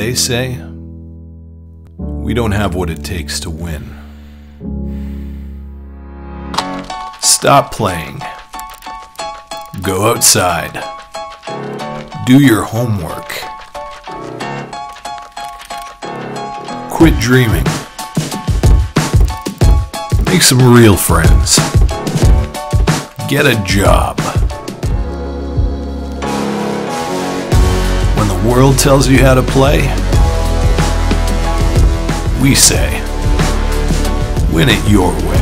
they say? We don't have what it takes to win. Stop playing. Go outside. Do your homework. Quit dreaming. Make some real friends. Get a job. World tells you how to play, we say, win it your way.